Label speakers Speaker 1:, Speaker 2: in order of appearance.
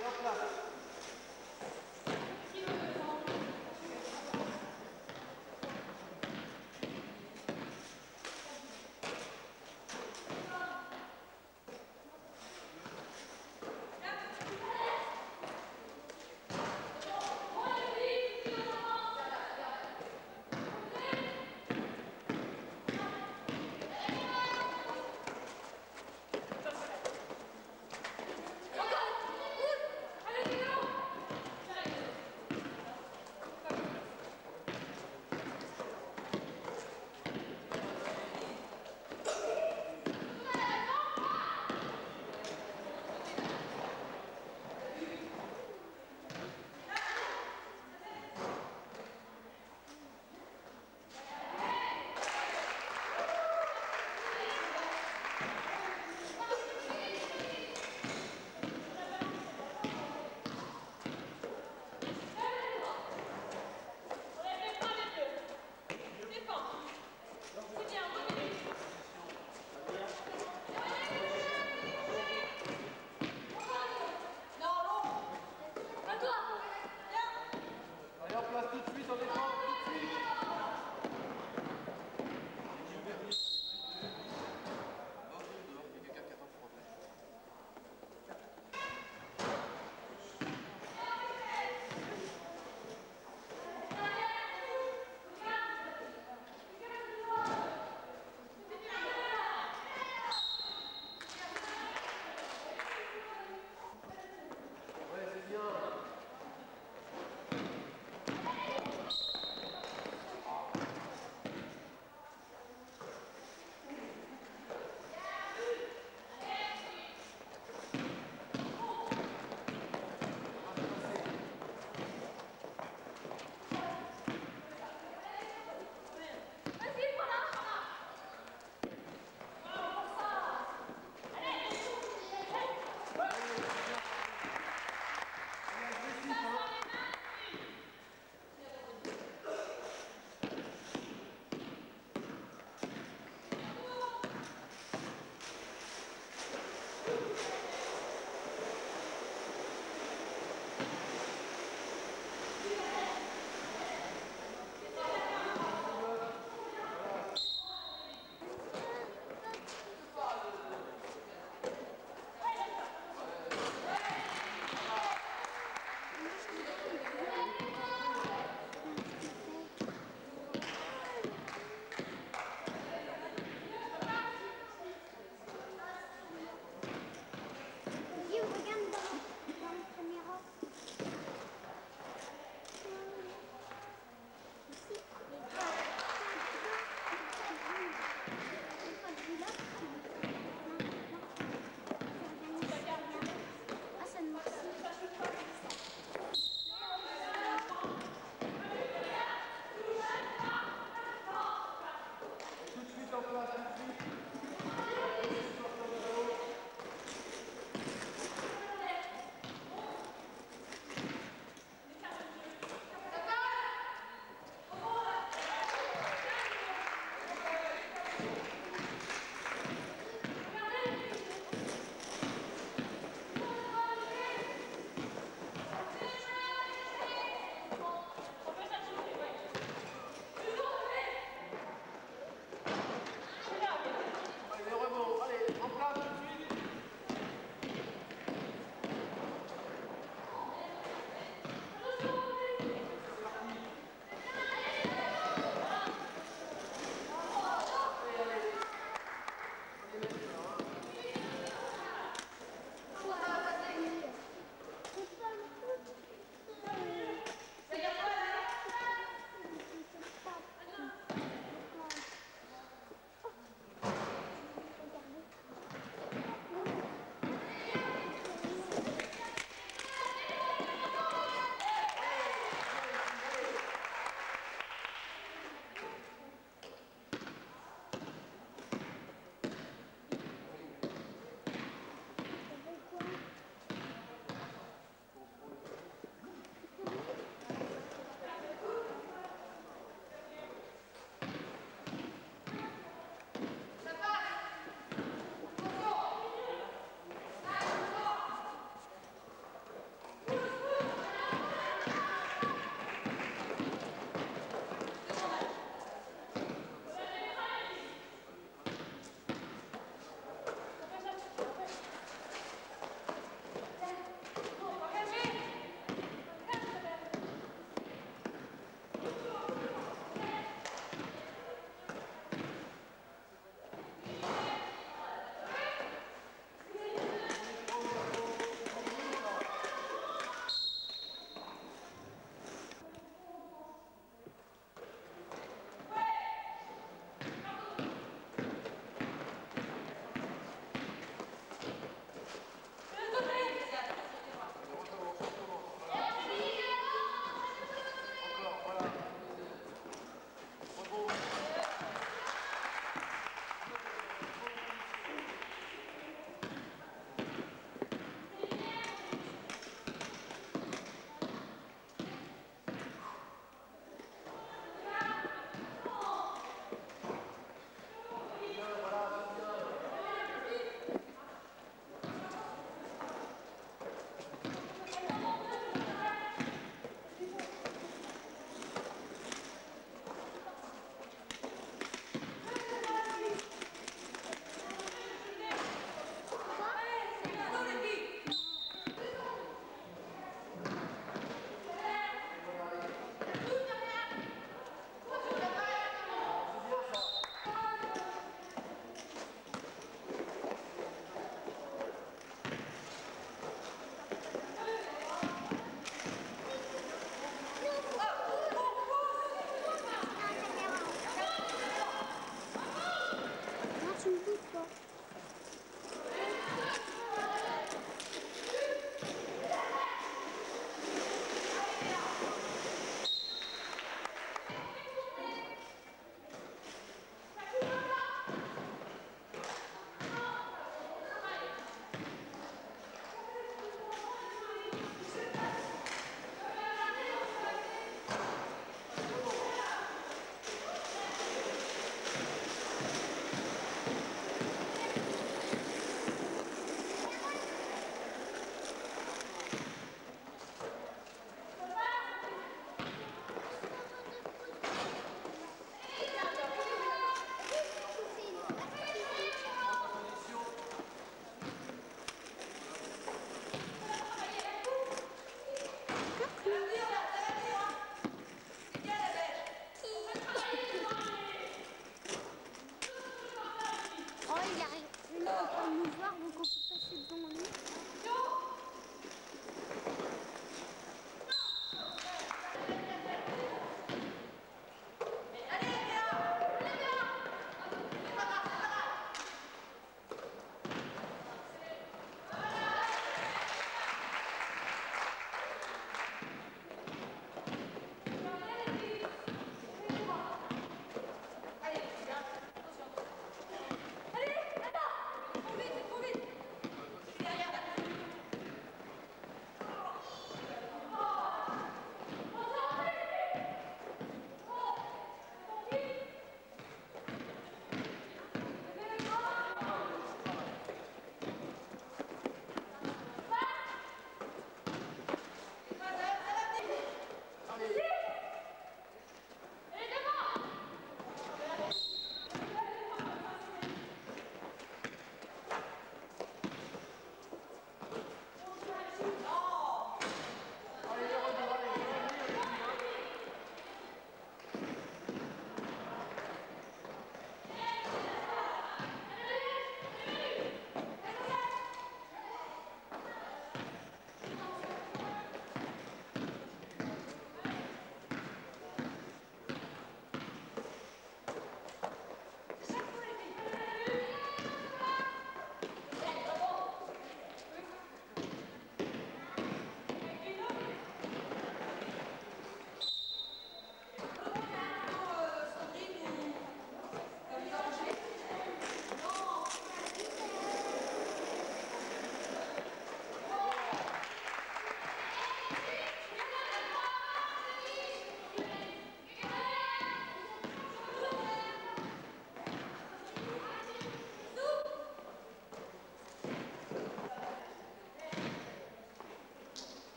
Speaker 1: Your.